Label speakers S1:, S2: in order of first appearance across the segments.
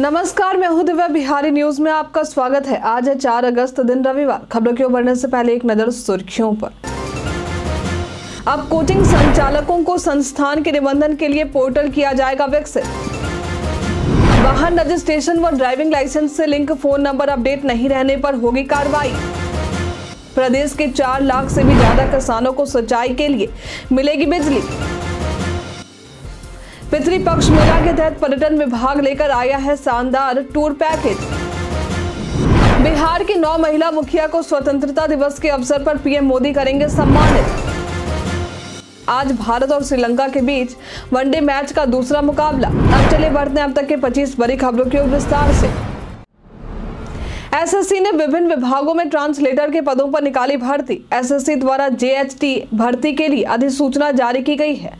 S1: नमस्कार, मैं हूँ दिव्या बिहारी। न्यूज़ में आपका स्वागत है। आज है 4 अगस्त, दिन रविवार। खबरों की बढ़ने से पहले एक नज़र सुर्खियों पर। अब कोचिंग संचालकों को संस्थान के निबंधन के लिए पोर्टल किया जाएगा विकसित। वाहन रजिस्ट्रेशन व ड्राइविंग लाइसेंस से लिंक फ़ोन नंबर अपडेट नहीं रहने पर होगी कार्रवाई। प्रदेश के चार लाख से भी ज़्यादा किसानों को सिंचाई के लिए मिलेगी बिजली। पितृपक्ष मेला के तहत पर्यटन विभाग लेकर आया है शानदार टूर पैकेज। बिहार की नौ महिला मुखिया को स्वतंत्रता दिवस के अवसर पर पीएम मोदी करेंगे सम्मानित। आज भारत और श्रीलंका के बीच वनडे मैच का दूसरा मुकाबला। अब चले बढ़ते हैं अब तक के 25 बड़ी खबरों की विस्तार से। एसएससी ने विभिन्न विभागों में ट्रांसलेटर के पदों पर निकाली भर्ती। एसएससी द्वारा जेएचटी भर्ती के लिए अधिसूचना जारी की गई है।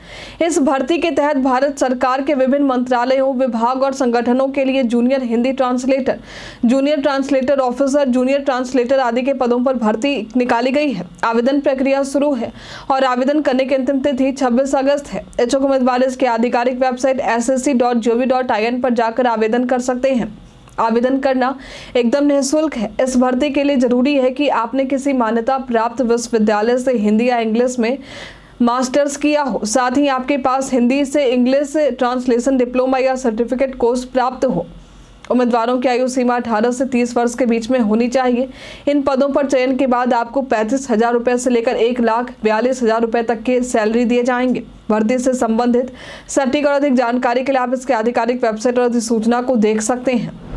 S1: इस भर्ती के तहत भारत सरकार के विभिन्न मंत्रालयों, विभाग और संगठनों के लिए junior Hindi translator, junior translator officer, junior translator आदि के पदों पर भर्ती निकाली गई है। आवेदन प्रक्रिया शुरू है और आवेदन करने की अंतिम तिथि 26 अगस्त है। इच्छुक उम्मीदवार इसके आधिकारिक वेबसाइट एस पर जाकर आवेदन कर सकते हैं। आवेदन करना एकदम निःशुल्क है। इस भर्ती के लिए ज़रूरी है कि आपने किसी मान्यता प्राप्त विश्वविद्यालय से हिंदी या इंग्लिश में मास्टर्स किया हो। साथ ही आपके पास हिंदी से इंग्लिश ट्रांसलेशन डिप्लोमा या सर्टिफिकेट कोर्स प्राप्त हो। उम्मीदवारों की आयु सीमा 18 से 30 वर्ष के बीच में होनी चाहिए। इन पदों पर चयन के बाद आपको पैंतीस हज़ार रुपए से लेकर एक लाख बयालीस हज़ार रुपए तक के सैलरी दिए जाएँगे। भर्ती से संबंधित सटीक और अधिक जानकारी के लिए आप इसके आधिकारिक वेबसाइट और अधिसूचना को देख सकते हैं।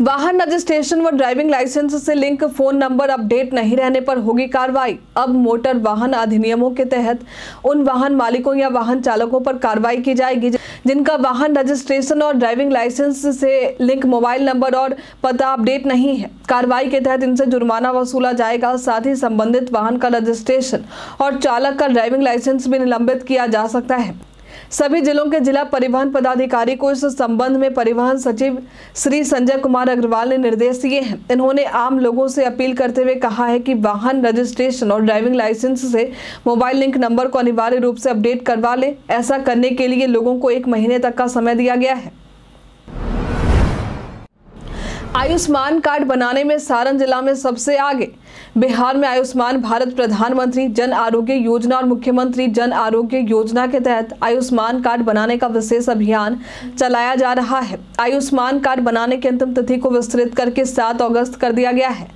S1: वाहन रजिस्ट्रेशन व ड्राइविंग लाइसेंस से लिंक फ़ोन नंबर अपडेट नहीं रहने पर होगी कार्रवाई। अब मोटर वाहन अधिनियमों के तहत उन वाहन मालिकों या वाहन चालकों पर कार्रवाई की जाएगी, जिनका वाहन रजिस्ट्रेशन और ड्राइविंग लाइसेंस से लिंक मोबाइल नंबर और पता अपडेट नहीं है। कार्रवाई के तहत इनसे जुर्माना वसूला जाएगा, साथ ही संबंधित वाहन का रजिस्ट्रेशन और चालक का ड्राइविंग लाइसेंस भी निलंबित किया जा सकता है। सभी जिलों के जिला परिवहन पदाधिकारी को इस संबंध में परिवहन सचिव श्री संजय कुमार अग्रवाल ने निर्देश दिए हैं। इन्होंने आम लोगों से अपील करते हुए कहा है कि वाहन रजिस्ट्रेशन और ड्राइविंग लाइसेंस से मोबाइल लिंक नंबर को अनिवार्य रूप से अपडेट करवा ले। ऐसा करने के लिए लोगों को एक महीने तक का समय दिया गया है। आयुष्मान कार्ड बनाने में सारण जिला में सबसे आगे। बिहार में आयुष्मान भारत प्रधानमंत्री जन आरोग्य योजना और मुख्यमंत्री जन आरोग्य योजना के तहत आयुष्मान कार्ड बनाने का विशेष अभियान चलाया जा रहा है। आयुष्मान कार्ड बनाने की अंतिम तिथि को विस्तृत करके 7 अगस्त कर दिया गया है।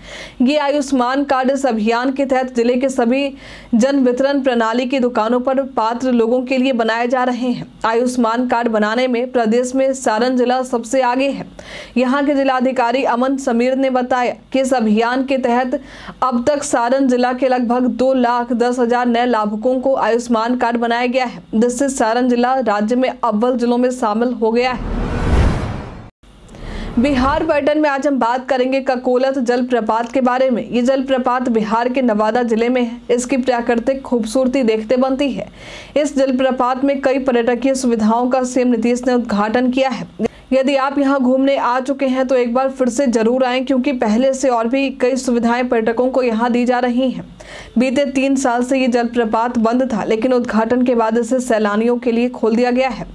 S1: ये आयुष्मान कार्ड इस अभियान के तहत ज़िले के सभी जन वितरण प्रणाली की दुकानों पर पात्र लोगों के लिए बनाए जा रहे हैं। आयुष्मान कार्ड बनाने में प्रदेश में सारण जिला सबसे आगे है। यहाँ के जिलाधिकारी अमन समीर ने बताया कि इस अभियान के तहत अब तक सारण जिला के लगभग दो लाख दस हज़ार नए लाभुकों को आयुष्मान कार्ड बनाया गया है, जिससे सारण जिला राज्य में अव्वल जिलों में शामिल हो गया है। बिहार पर्यटन में आज हम बात करेंगे ककोलत जलप्रपात के बारे में। ये जलप्रपात बिहार के नवादा ज़िले में है। इसकी प्राकृतिक खूबसूरती देखते बनती है। इस जलप्रपात में कई पर्यटकीय सुविधाओं का सीएम नीतीश ने उद्घाटन किया है। यदि आप यहाँ घूमने आ चुके हैं तो एक बार फिर से ज़रूर आएँ, क्योंकि पहले से और भी कई सुविधाएँ पर्यटकों को यहाँ दी जा रही हैं। बीते तीन साल से ये जलप्रपात बंद था, लेकिन उद्घाटन के बाद इसे सैलानियों के लिए खोल दिया गया है।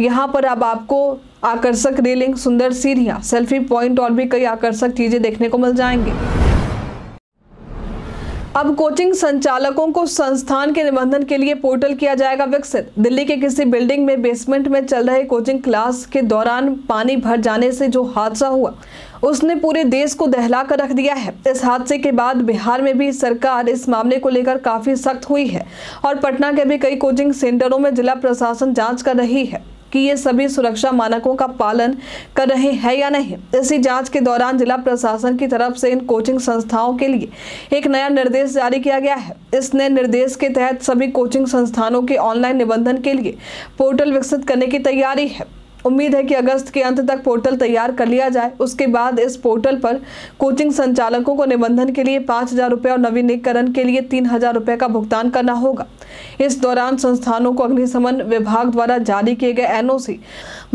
S1: यहाँ पर अब आपको आकर्षक रेलिंग, सुंदर सीढ़ियाँ, सेल्फी पॉइंट और भी कई आकर्षक चीज़ें देखने को मिल जाएँगे। अब कोचिंग संचालकों को संस्थान के निबंधन के लिए पोर्टल किया जाएगा विकसित। दिल्ली के किसी बिल्डिंग में बेसमेंट में चल रहे कोचिंग क्लास के दौरान पानी भर जाने से जो हादसा हुआ उसने पूरे देश को दहला कर रख दिया है। इस हादसे के बाद बिहार में भी सरकार इस मामले को लेकर काफ़ी सख्त हुई है और पटना के भी कई कोचिंग सेंटरों में जिला प्रशासन जाँच कर रही है कि ये सभी सुरक्षा मानकों का पालन कर रहे हैं या नहीं। इसी जाँच के दौरान जिला प्रशासन की तरफ़ से इन कोचिंग संस्थाओं के लिए एक नया निर्देश जारी किया गया है। इस नए निर्देश के तहत सभी कोचिंग संस्थानों के ऑनलाइन निबंधन के लिए पोर्टल विकसित करने की तैयारी है। उम्मीद है कि अगस्त के अंत तक पोर्टल तैयार कर लिया जाए। उसके बाद इस पोर्टल पर कोचिंग संचालकों को निबंधन के लिए पाँच हज़ार रुपये और नवीनीकरण के लिए तीन हज़ार रुपये का भुगतान करना होगा। इस दौरान संस्थानों को अग्निशमन विभाग द्वारा जारी किए गए एनओसी,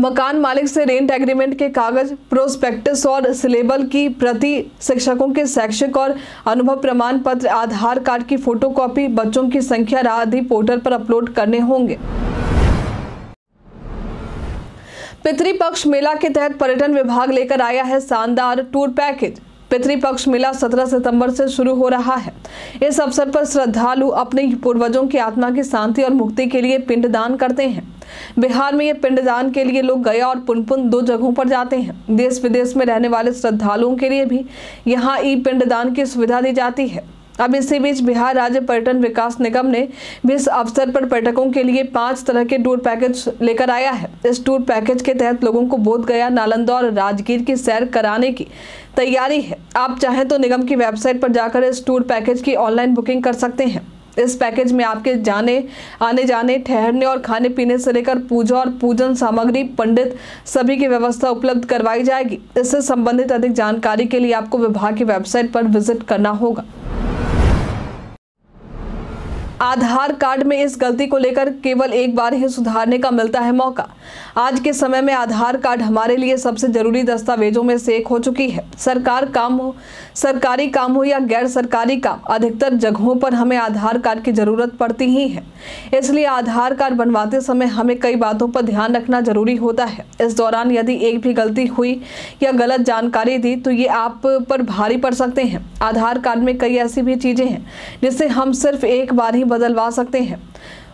S1: मकान मालिक से रेंट एग्रीमेंट के कागज़, प्रोस्पेक्टस और सिलेबल की प्रति शिक्षकों के शैक्षिक और अनुभव प्रमाण पत्र, आधार कार्ड की फोटोकॉपी, बच्चों की संख्या आदि पोर्टल पर अपलोड करने होंगे। पितृपक्ष मेला के तहत पर्यटन विभाग लेकर आया है शानदार टूर पैकेज। पितृपक्ष मेला 17 सितंबर से शुरू हो रहा है। इस अवसर पर श्रद्धालु अपने पूर्वजों की आत्मा की शांति और मुक्ति के लिए पिंडदान करते हैं। बिहार में ये पिंडदान के लिए लोग गया और पुनपुन दो जगहों पर जाते हैं। देश विदेश में रहने वाले श्रद्धालुओं के लिए भी यहाँ ई पिंडदान की सुविधा दी जाती है। अब इसी बीच बिहार राज्य पर्यटन विकास निगम ने भी इस अवसर पर पर्यटकों के लिए पाँच तरह के टूर पैकेज लेकर आया है। इस टूर पैकेज के तहत लोगों को बोध गया, नालंदा और राजगीर की सैर कराने की तैयारी है। आप चाहें तो निगम की वेबसाइट पर जाकर इस टूर पैकेज की ऑनलाइन बुकिंग कर सकते हैं। इस पैकेज में आपके जाने आने जाने ठहरने और खाने पीने से लेकर पूजा और पूजन सामग्री, पंडित सभी की व्यवस्था उपलब्ध करवाई जाएगी। इससे संबंधित अधिक जानकारी के लिए आपको विभाग की वेबसाइट पर विज़िट करना होगा। आधार कार्ड में इस गलती को लेकर केवल एक बार ही सुधारने का मिलता है मौका। आज के समय में आधार कार्ड हमारे लिए सबसे ज़रूरी दस्तावेजों में से एक हो चुकी है। सरकार काम सरकारी काम हो या गैर सरकारी काम, अधिकतर जगहों पर हमें आधार कार्ड की ज़रूरत पड़ती ही है। इसलिए आधार कार्ड बनवाते समय हमें कई बातों पर ध्यान रखना ज़रूरी होता है। इस दौरान यदि एक भी गलती हुई या गलत जानकारी दी तो ये आप पर भारी पड़ सकते हैं। आधार कार्ड में कई ऐसी भी चीज़ें हैं, जिससे हम सिर्फ़ एक बार ही बदलवा सकते हैं।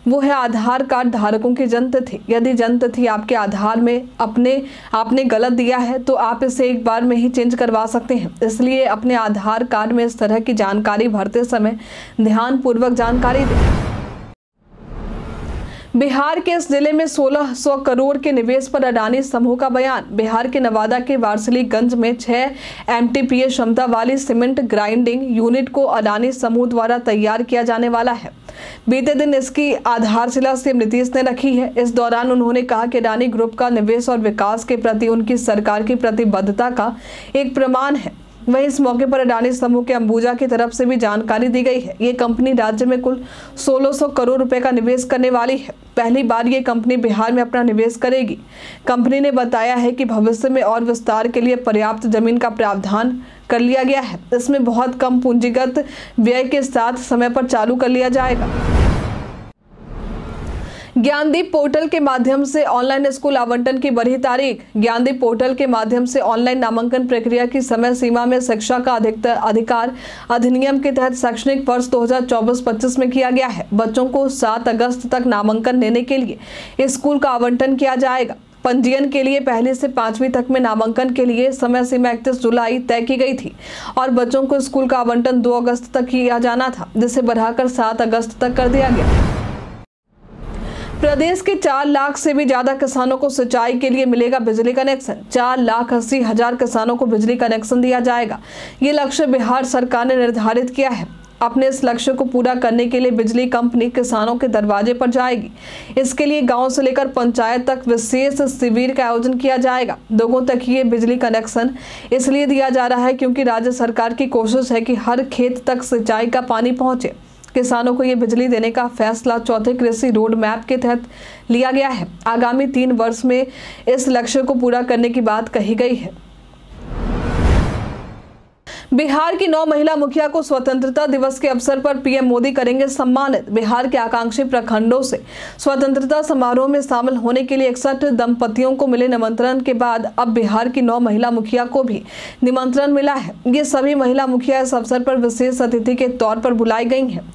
S1: वो है आधार कार्ड धारकों की जनतिथि। तिथि यदि जनतिथि तिथि आपके आधार में अपने, आपने गलत दिया है तो आप इसे एक बार में ही चेंज करवा सकते हैं। इसलिए अपने आधार कार्ड में इस तरह की जानकारी भरते समय ध्यानपूर्वक जानकारी दें। बिहार के इस ज़िले में 1600 करोड़ के निवेश पर अडानी समूह का बयान। बिहार के नवादा के वारसलीगंज में 6 एमटीपीए क्षमता वाली सीमेंट ग्राइंडिंग यूनिट को अडानी समूह द्वारा तैयार किया जाने वाला है। बीते दिन इसकी आधारशिला सीएम नीतीश ने रखी है। इस दौरान उन्होंने कहा कि अडानी ग्रुप का निवेश और विकास के प्रति उनकी सरकार की प्रतिबद्धता का एक प्रमाण है। वहीं इस मौके पर अडानी समूह के अंबुजा की तरफ़ से भी जानकारी दी गई है। ये कंपनी राज्य में कुल 1600 करोड़ रुपए का निवेश करने वाली है। पहली बार ये कंपनी बिहार में अपना निवेश करेगी। कंपनी ने बताया है कि भविष्य में और विस्तार के लिए पर्याप्त ज़मीन का प्रावधान कर लिया गया है। इसमें बहुत कम पूंजीगत व्यय के साथ समय पर चालू कर लिया जाएगा। ज्ञानदीप पोर्टल के माध्यम से ऑनलाइन स्कूल आवंटन की बढ़ी तारीख। ज्ञानदीप पोर्टल के माध्यम से ऑनलाइन नामांकन प्रक्रिया की समय सीमा में शिक्षा का अधिकतर अधिकार अधिनियम के तहत शैक्षणिक वर्ष 2024-25 में किया गया है। बच्चों को 7 अगस्त तक नामांकन लेने के लिए स्कूल का आवंटन किया जाएगा। पंजीयन के लिए पहले से पांचवी तक में नामांकन के लिए समय सीमा इकतीस जुलाई तय की गई थी और बच्चों को स्कूल का आवंटन 2 अगस्त तक किया जाना था, जिसे बढ़ाकर 7 अगस्त तक कर दिया गया। प्रदेश के चार लाख से भी ज़्यादा किसानों को सिंचाई के लिए मिलेगा बिजली कनेक्शन। चार लाख अस्सी हज़ार किसानों को बिजली कनेक्शन दिया जाएगा। ये लक्ष्य बिहार सरकार ने निर्धारित किया है। अपने इस लक्ष्य को पूरा करने के लिए बिजली कंपनी किसानों के दरवाजे पर जाएगी। इसके लिए गाँव से लेकर पंचायत तक विशेष शिविर का आयोजन किया जाएगा। लोगों तक ये बिजली कनेक्शन इसलिए दिया जा रहा है क्योंकि राज्य सरकार की कोशिश है कि हर खेत तक सिंचाई का पानी पहुँचे। किसानों को ये बिजली देने का फैसला चौथे कृषि रोड मैप के तहत लिया गया है। आगामी तीन वर्ष में इस लक्ष्य को पूरा करने की बात कही गई है। बिहार की नौ महिला मुखिया को स्वतंत्रता दिवस के अवसर पर पीएम मोदी करेंगे सम्मानित। बिहार के आकांक्षी प्रखंडों से स्वतंत्रता समारोह में शामिल होने के लिए इकसठ दंपतियों को मिले निमंत्रण के बाद अब बिहार की नौ महिला मुखिया को भी निमंत्रण मिला है। ये सभी महिला मुखिया इस अवसर पर विशेष अतिथि के तौर पर बुलाई गई हैं।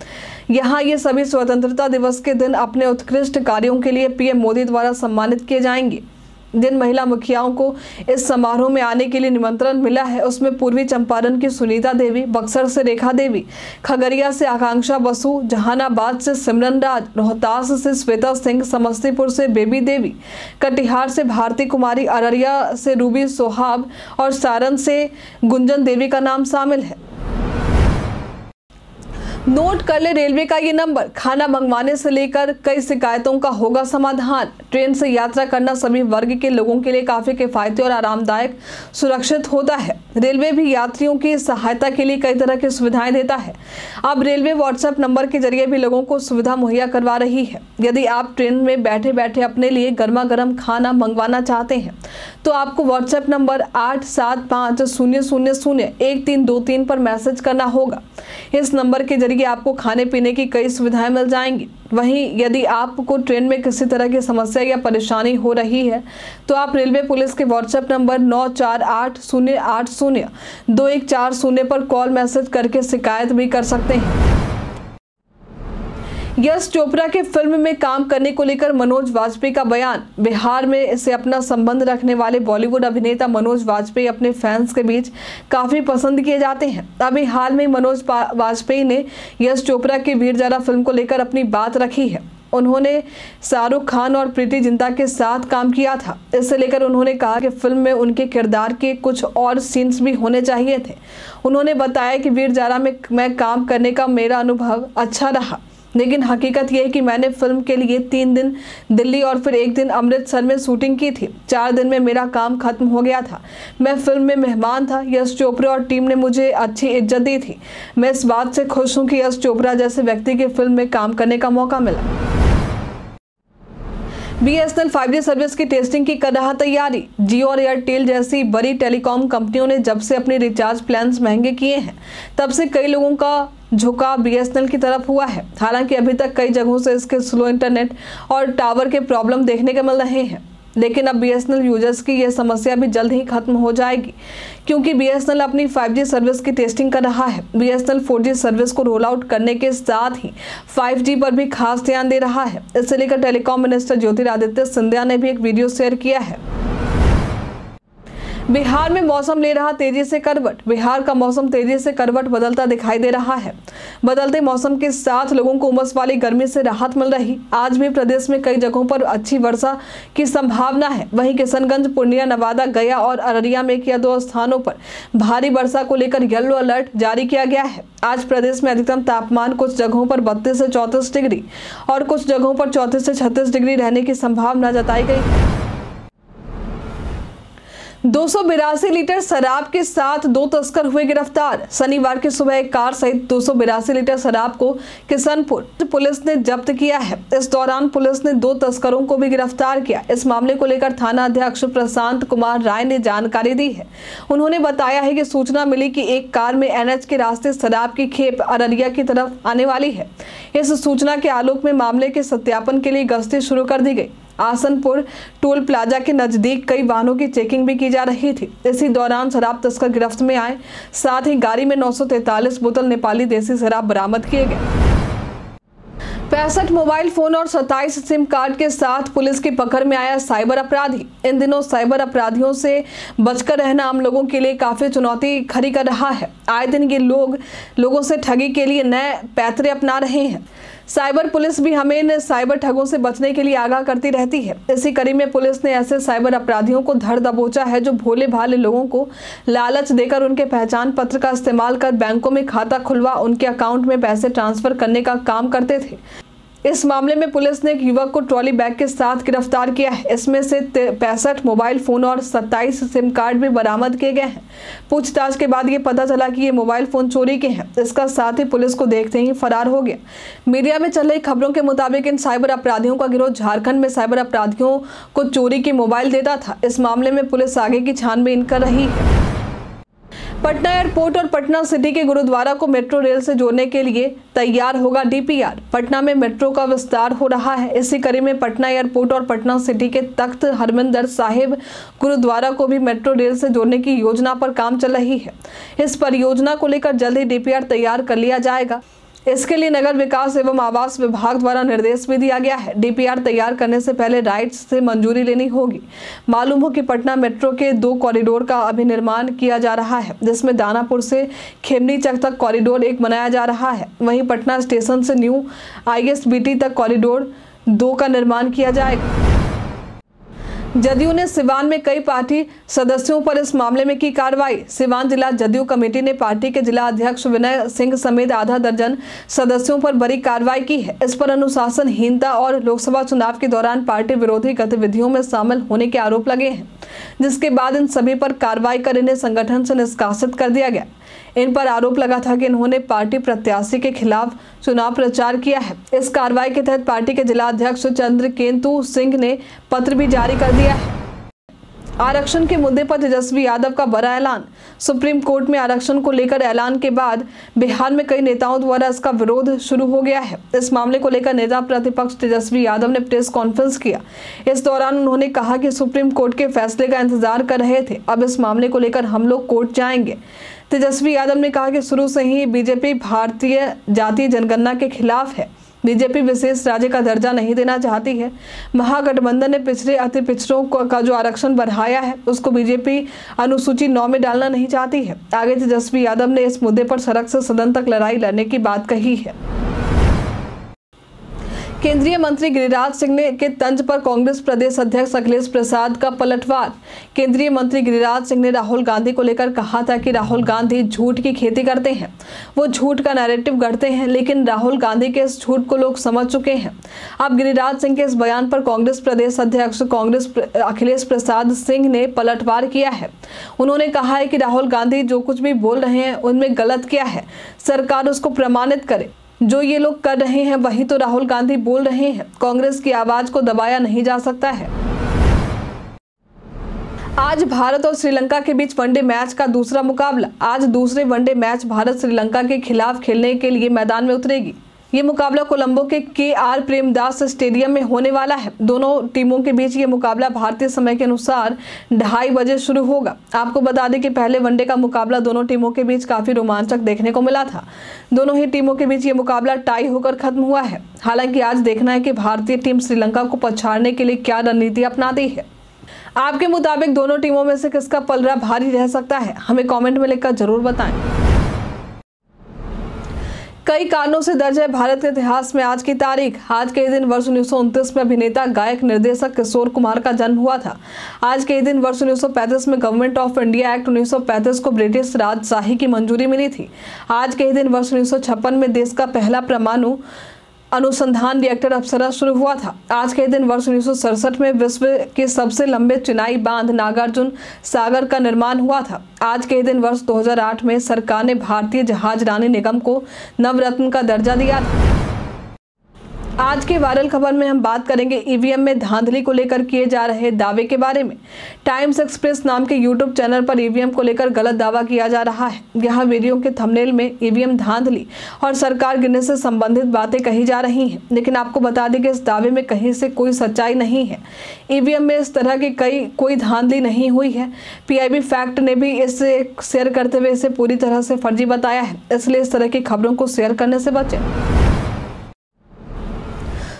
S1: यहाँ ये सभी स्वतंत्रता दिवस के दिन अपने उत्कृष्ट कार्यों के लिए पीएम मोदी द्वारा सम्मानित किए जाएँगे। जिन महिला मुखियाओं को इस समारोह में आने के लिए निमंत्रण मिला है। उसमें पूर्वी चंपारण की सुनीता देवी, बक्सर से रेखा देवी, खगड़िया से आकांक्षा बसु, जहानाबाद से सिमरन राज, रोहतास से श्वेता सिंह, समस्तीपुर से बेबी देवी, कटिहार से भारती कुमारी, अररिया से रूबी सोहाब और सारण से गुंजन देवी का नाम शामिल है। नोट कर ले रेलवे का ये नंबर। खाना मंगवाने से लेकर कई शिकायतों का होगा समाधान। ट्रेन से यात्रा करना सभी वर्ग के लोगों के लिए काफ़ी किफायती और आरामदायक सुरक्षित होता है। रेलवे भी यात्रियों की सहायता के लिए कई तरह की सुविधाएँ देता है। अब रेलवे व्हाट्सएप नंबर के ज़रिए भी लोगों को सुविधा मुहैया करवा रही है। यदि आप ट्रेन में बैठे बैठे अपने लिए गर्मा गर्म खाना मंगवाना चाहते हैं तो आपको व्हाट्सएप नंबर आठ सात पाँच शून्य शून्य शून्य एक तीन दो तीन पर मैसेज करना होगा। इस नंबर के ज़रिए ये आपको खाने पीने की कई सुविधाएँ मिल जाएँगी। वहीं यदि आपको ट्रेन में किसी तरह की समस्या या परेशानी हो रही है तो आप रेलवे पुलिस के व्हाट्सएप नंबर नौ चार आठ शून्य आठ शून्य दो एक चार शून्य पर कॉल मैसेज करके शिकायत भी कर सकते हैं। यश चोपड़ा के फ़िल्म में काम करने को लेकर मनोज वाजपेयी का बयान। बिहार में से अपना संबंध रखने वाले बॉलीवुड अभिनेता मनोज वाजपेयी अपने फैंस के बीच काफ़ी पसंद किए जाते हैं। अभी हाल में मनोज वाजपेयी ने यश चोपड़ा की वीर जारा फ़िल्म को लेकर अपनी बात रखी है। उन्होंने शाहरुख खान और प्रीति जिंटा के साथ काम किया था। इससे लेकर उन्होंने कहा कि फ़िल्म में उनके किरदार के कुछ और सीन्स भी होने चाहिए थे। उन्होंने बताया कि वीर जारा में मैं काम करने का मेरा अनुभव अच्छा रहा। लेकिन हकीकत यह है कि मैंने फ़िल्म के लिए तीन दिन दिल्ली और फिर एक दिन अमृतसर में शूटिंग की थी। चार दिन में मेरा काम खत्म हो गया था। मैं फ़िल्म में मेहमान था। यश चोपड़ा और टीम ने मुझे अच्छी इज़्ज़त दी थी। मैं इस बात से खुश हूँ कि यश चोपड़ा जैसे व्यक्ति की फ़िल्म में काम करने का मौका मिला। बीएसएनएल 5G सर्विस की टेस्टिंग की कर रहा तैयारी। जियो और एयरटेल जैसी बड़ी टेलीकॉम कंपनियों ने जब से अपने रिचार्ज प्लान महँगे किए हैं, तब से कई लोगों का झुकाव बीएसएनएल की तरफ़ हुआ है। हालाँकि अभी तक कई जगहों से इसके स्लो इंटरनेट और टावर के प्रॉब्लम देखने को मिल रहे हैं। लेकिन अब बीएसएनएल यूज़र्स की यह समस्या भी जल्द ही खत्म हो जाएगी, क्योंकि बीएसएनएल अपनी 5G सर्विस की टेस्टिंग कर रहा है। बी एस 4G सर्विस को रोल आउट करने के साथ ही 5G पर भी खास ध्यान दे रहा है। इसे लेकर टेलीकॉम मिनिस्टर ज्योतिरादित्य सिंधिया ने भी एक वीडियो शेयर किया है। बिहार में मौसम ले रहा तेज़ी से करवट। बिहार का मौसम तेज़ी से करवट बदलता दिखाई दे रहा है। बदलते मौसम के साथ लोगों को उमस वाली गर्मी से राहत मिल रही। आज भी प्रदेश में कई जगहों पर अच्छी वर्षा की संभावना है। वहीं किशनगंज, पूर्णिया, नवादा, गया और अररिया में किया दो स्थानों पर भारी वर्षा को लेकर येलो अलर्ट जारी किया गया है। आज प्रदेश में अधिकतम तापमान कुछ जगहों पर बत्तीस से चौतीस डिग्री और कुछ जगहों पर चौतीस से छत्तीस डिग्री रहने की संभावना जताई गई दो लीटर शराब के साथ दो तस्कर हुए गिरफ़्तार। शनिवार की सुबह एक कार सहित दो लीटर शराब को किशनपुर पुलिस ने जब्त किया है। इस दौरान पुलिस ने दो तस्करों को भी गिरफ़्तार किया। इस मामले को लेकर थाना अध्यक्ष प्रशांत कुमार राय ने जानकारी दी है। उन्होंने बताया है कि सूचना मिली कि एक कार में एनएच के रास्ते शराब की खेप अररिया की तरफ़ आने वाली है। इस सूचना के आलोक में मामले के सत्यापन के लिए गश्ती शुरू कर दी गई। आसनपुर टोल प्लाजा के नज़दीक कई वाहनों की चेकिंग भी की जा रही थी। इसी दौरान शराब तस्कर गिरफ्त में आए, साथ ही गाड़ी में 943 बोतल नेपाली देसी शराब बरामद किए गए। पैंसठ मोबाइल फ़ोन और 27 सिम कार्ड के साथ पुलिस की पकड़ में आया साइबर अपराधी। इन दिनों साइबर अपराधियों से बचकर रहना आम लोगों के लिए काफ़ी चुनौती खड़ी कर रहा है। आए दिन ये लोग लोगों से ठगी के लिए नए पैतरे अपना रहे हैं। साइबर पुलिस भी हमें इन साइबर ठगों से बचने के लिए आगाह करती रहती है। इसी कड़ी में पुलिस ने ऐसे साइबर अपराधियों को धर दबोचा है जो भोले भाले लोगों को लालच देकर उनके पहचान पत्र का इस्तेमाल कर बैंकों में खाता खुलवा, उनके अकाउंट में पैसे ट्रांसफ़र करने का काम करते थे। इस मामले में पुलिस ने एक युवक को ट्रॉली बैग के साथ गिरफ़्तार किया है। इसमें से पैंसठ मोबाइल फ़ोन और 27 सिम कार्ड भी बरामद किए गए हैं। पूछताछ के बाद ये पता चला कि ये मोबाइल फ़ोन चोरी के हैं। इसका साथ ही पुलिस को देखते ही फरार हो गया। मीडिया में चल रही खबरों के मुताबिक इन साइबर अपराधियों का गिरोह झारखंड में साइबर अपराधियों को चोरी की मोबाइल देता था। इस मामले में पुलिस आगे की छानबीन कर रही है। पटना एयरपोर्ट और पटना सिटी के गुरुद्वारा को मेट्रो रेल से जोड़ने के लिए तैयार होगा डीपीआर। पटना में मेट्रो का विस्तार हो रहा है। इसी कड़ी में पटना एयरपोर्ट और पटना सिटी के तख्त हरमिंदर साहिब गुरुद्वारा को भी मेट्रो रेल से जोड़ने की योजना पर काम चल रही है। इस परियोजना को लेकर जल्द ही डीपीआर तैयार कर लिया जाएगा। इसके लिए नगर विकास एवं आवास विभाग द्वारा निर्देश भी दिया गया है। डीपीआर तैयार करने से पहले राइट्स से मंजूरी लेनी होगी। मालूम हो कि पटना मेट्रो के दो कॉरिडोर का अभी निर्माण किया जा रहा है, जिसमें दानापुर से खेमनी चक तक कॉरिडोर एक बनाया जा रहा है। वहीं पटना स्टेशन से न्यू आई तक कॉरिडोर दो का निर्माण किया जाएगा। जदयू ने सिवान में कई पार्टी सदस्यों पर इस मामले में की कार्रवाई। सिवान जिला जदयू कमेटी ने पार्टी के जिला अध्यक्ष विनय सिंह समेत आधा दर्जन सदस्यों पर बड़ी कार्रवाई की है। इस पर अनुशासनहीनता और लोकसभा चुनाव के दौरान पार्टी विरोधी गतिविधियों में शामिल होने के आरोप लगे हैं, जिसके बाद इन सभी पर कार्रवाई कर इन्हें संगठन से निष्कासित कर दिया गया। इन पर आरोप लगा था कि इन्होंने पार्टी प्रत्याशी के खिलाफ चुनाव प्रचार किया है। इस कार्रवाई के तहत पार्टी के जिला अध्यक्ष चंद्र केंतु सिंह ने पत्र भी जारी कर दिया है। आरक्षण के मुद्दे पर तेजस्वी यादव का बड़ा ऐलान। सुप्रीम कोर्ट में आरक्षण को लेकर ऐलान के बाद बिहार में कई नेताओं द्वारा इसका विरोध शुरू हो गया है। इस मामले को लेकर नेता प्रतिपक्ष तेजस्वी यादव ने प्रेस कॉन्फ्रेंस किया। इस दौरान उन्होंने कहा कि सुप्रीम कोर्ट के फैसले का इंतज़ार कर रहे थे। अब इस मामले को लेकर हम लोग कोर्ट जाएँगे। तेजस्वी यादव ने कहा कि शुरू से ही बीजेपी भारतीय जातीय जनगणना के खिलाफ है। बीजेपी विशेष राज्य का दर्जा नहीं देना चाहती है। महागठबंधन ने पिछड़े अति पिछड़ों का जो आरक्षण बढ़ाया है, उसको बीजेपी अनुसूची नौ में डालना नहीं चाहती है। आगे तेजस्वी यादव ने इस मुद्दे पर सड़क से सदन तक लड़ाई लड़ने की बात कही है। केंद्रीय मंत्री गिरिराज सिंह ने के तंज पर कांग्रेस प्रदेश अध्यक्ष अखिलेश प्रसाद का पलटवार। केंद्रीय मंत्री गिरिराज सिंह ने राहुल गांधी को लेकर कहा था कि राहुल गांधी झूठ की खेती करते हैं। वो झूठ का नैरेटिव गढ़ते हैं, लेकिन राहुल गांधी के इस झूठ को लोग समझ चुके हैं। अब गिरिराज सिंह के इस बयान पर कांग्रेस प्रदेश अध्यक्ष कांग्रेस अखिलेश प्रसाद सिंह ने पलटवार किया है। उन्होंने कहा है कि राहुल गांधी जो कुछ भी बोल रहे हैं, उनमें गलत क्या है? सरकार उसको प्रमाणित करे। जो ये लोग कर रहे हैं, वही तो राहुल गांधी बोल रहे हैं। कांग्रेस की आवाज़ को दबाया नहीं जा सकता है। आज भारत और श्रीलंका के बीच वनडे मैच का दूसरा मुकाबला। आज दूसरे वनडे मैच भारत श्रीलंका के खिलाफ खेलने के लिए मैदान में उतरेगी। ये मुकाबला कोलंबो के के आर प्रेमदास स्टेडियम में होने वाला है। दोनों टीमों के बीच ये मुकाबला भारतीय समय के अनुसार ढाई बजे शुरू होगा। आपको बता दें कि पहले वनडे का मुकाबला दोनों टीमों के बीच काफ़ी रोमांचक देखने को मिला था। दोनों ही टीमों के बीच ये मुकाबला टाई होकर खत्म हुआ है। हालाँकि आज देखना है कि भारतीय टीम श्रीलंका को पछाड़ने के लिए क्या रणनीति अपनाती है। आपके मुताबिक दोनों टीमों में से किसका पलरा भारी रह सकता है? हमें कमेंट में लिखकर ज़रूर बताएँ। कई कारणों से दर्ज है भारत के इतिहास में आज की तारीख। आज के दिन वर्ष उन्नीस सौ उनतीस में अभिनेता, गायक, निर्देशक किशोर कुमार का जन्म हुआ था। आज के दिन वर्ष 1935 में गवर्नमेंट ऑफ़ इंडिया एक्ट 1935 को ब्रिटिश राजशाही की मंजूरी मिली थी। आज के दिन वर्ष उन्नीस सौ छप्पन में देश का पहला परमाणु अनुसंधान रिएक्टर अप्सरा शुरू हुआ था। आज के दिन वर्ष उन्नीस सौ सड़सठ में विश्व के सबसे लंबे चिनाई बाँध नागार्जुन सागर का निर्माण हुआ था। आज के दिन वर्ष 2008 में सरकार ने भारतीय जहाज़ रानी निगम को नवरत्न का दर्जा दिया था। आज के वायरल खबर में हम बात करेंगे ईवीएम में धांधली को लेकर किए जा रहे दावे के बारे में। टाइम्स एक्सप्रेस नाम के यूट्यूब चैनल पर ईवीएम को लेकर गलत दावा किया जा रहा है। यहाँ वीडियो के थंबनेल में ईवीएम धांधली और सरकार गिरने से संबंधित बातें कही जा रही हैं, लेकिन आपको बता दें कि इस दावे में कहीं से कोई सच्चाई नहीं है। ईवीएम में इस तरह की कई, कोई धांधली नहीं हुई है। पीआईबी फैक्ट ने भी इसे शेयर करते हुए इसे पूरी तरह से फर्जी बताया है। इसलिए इस तरह की खबरों को शेयर करने से बचें।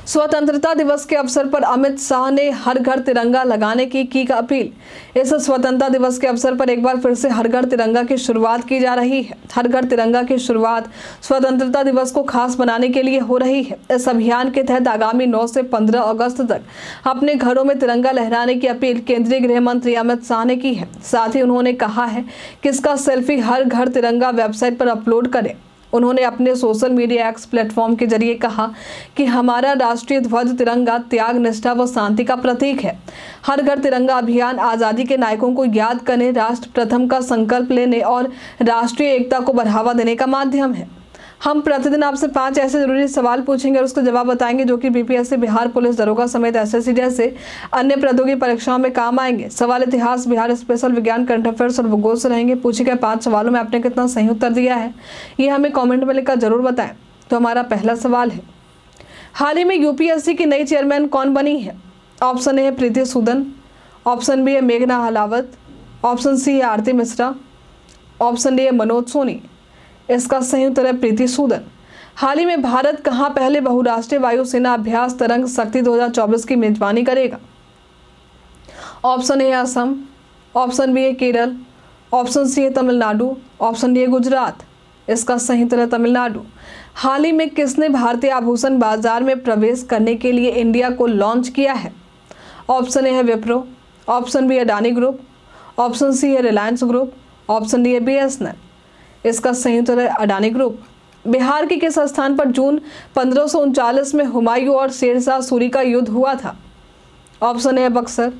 S1: स्वतंत्रता दिवस के अवसर पर अमित शाह ने हर घर तिरंगा लगाने की की का अपील। इस स्वतंत्रता दिवस के अवसर पर एक बार फिर से हर घर तिरंगा की शुरुआत की जा रही है। हर घर तिरंगा की शुरुआत स्वतंत्रता दिवस को खास बनाने के लिए हो रही है। इस अभियान के तहत आगामी 9 से 15 अगस्त तक अपने घरों में तिरंगा लहराने की अपील केंद्रीय गृह मंत्री अमित शाह ने की है। साथ ही उन्होंने कहा है कि इसका सेल्फी हर घर तिरंगा वेबसाइट पर अपलोड करें। उन्होंने अपने सोशल मीडिया एक्स प्लेटफॉर्म के ज़रिए कहा कि हमारा राष्ट्रीय ध्वज तिरंगा त्याग, निष्ठा व शांति का प्रतीक है। हर घर तिरंगा अभियान आज़ादी के नायकों को याद करने, राष्ट्र प्रथम का संकल्प लेने और राष्ट्रीय एकता को बढ़ावा देने का माध्यम है। हम प्रतिदिन आपसे पाँच ऐसे ज़रूरी सवाल पूछेंगे और उसका जवाब बताएँगे जो कि बीपीएससी बिहार पुलिस दरोगा समेत एस एसएससी जैसे अन्य प्रौद्योगिकी परीक्षाओं में काम आएँगे। सवाल इतिहास, बिहार स्पेशल विज्ञान करंट अफेयर्स और भूगोल से रहेंगे। पूछे गए पाँच सवालों में आपने कितना सही उत्तर दिया है, ये हमें कॉमेंट में लिखकर ज़रूर बताएँ। तो हमारा पहला सवाल है, हाल ही में यूपीएससी की नई चेयरमैन कौन बनी है? ऑप्शन ए है प्रीति सूदन ऑप्शन बी है मेघना हलावत ऑप्शन सी है आरती मिश्रा ऑप्शन डी है मनोज सोनी। इसका संयुक्त है प्रीति सूदन। हाल ही में भारत कहाँ पहले बहुराष्ट्रीय वायुसेना अभ्यास तरंग शक्ति 2024 की मेजबानी करेगा? Option A Assam, option B है केरल, ऑप्शन सी है तमिलनाडु, ऑप्शन डी है गुजरात। इसका सही तरह तमिलनाडु। हाल ही में किसने भारतीय आभूषण बाज़ार में प्रवेश करने के लिए इंडिया को लॉन्च किया है? ऑप्शन ए है विप्रो, ऑप्शन बी है अडानी ग्रुप, ऑप्शन सी है रिलायंस ग्रुप, ऑप्शन डी है बी इसका संयुक्त अडानी ग्रुप। बिहार के किस स्थान पर जून पंद्रह में हुमायूं और शेरशाह सूरी का युद्ध हुआ था? ऑप्शन ए है बक्सर।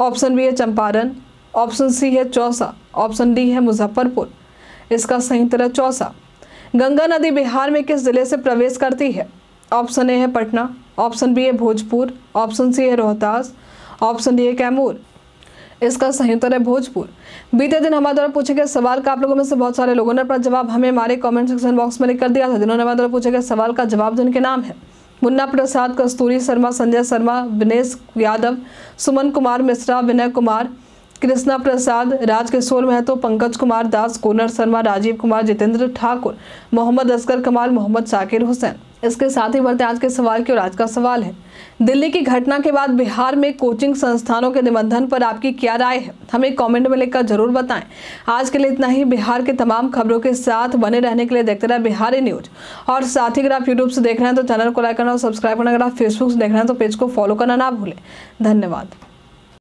S1: ऑप्शन बी है चंपारण। ऑप्शन सी है चौसा। ऑप्शन डी है मुजफ्फरपुर। इसका संयुक्त है चौसा। गंगा नदी बिहार में किस ज़िले से प्रवेश करती है? ऑप्शन ए है पटना। ऑप्शन बी है भोजपुर। ऑप्शन सी है रोहतास। ऑप्शन डी है कैमूर। इसका सही उत्तर है भोजपुर। बीते दिन हमारे द्वारा पूछे गए सवाल का आप लोगों में से बहुत सारे लोगों ने अपना जवाब हमें हमारे कमेंट सेक्शन बॉक्स में लिख कर दिया था। जिन्होंने हमारे द्वारा पूछे गए सवाल का जवाब जिनके नाम है। मुन्ना प्रसाद कस्तूरी शर्मा, संजय शर्मा, विनेश यादव, सुमन कुमार मिश्रा, विनय कुमार, कृष्णा प्रसाद राजकिशोर महतो, पंकज कुमार दास कोनर शर्मा, राजीव कुमार, जितेंद्र ठाकुर, मोहम्मद असगर कमाल, मोहम्मद शाकिर हुसैन। इसके साथ ही बढ़ते आज के सवाल की और आज का सवाल है। दिल्ली की घटना के बाद बिहार में कोचिंग संस्थानों के निबंधन पर आपकी क्या राय है? हमें कमेंट में लिखकर ज़रूर बताएँ। आज के लिए इतना ही। बिहार के तमाम खबरों के साथ बने रहने के लिए देखते रहे बिहारी न्यूज़। और साथ ही अगर आप यूट्यूब से देख रहे हैं तो चैनल को लाइक करना और सब्सक्राइब करना। अगर आप फेसबुक से देख रहे हैं तो पेज को फॉलो करना ना भूलें। धन्यवाद।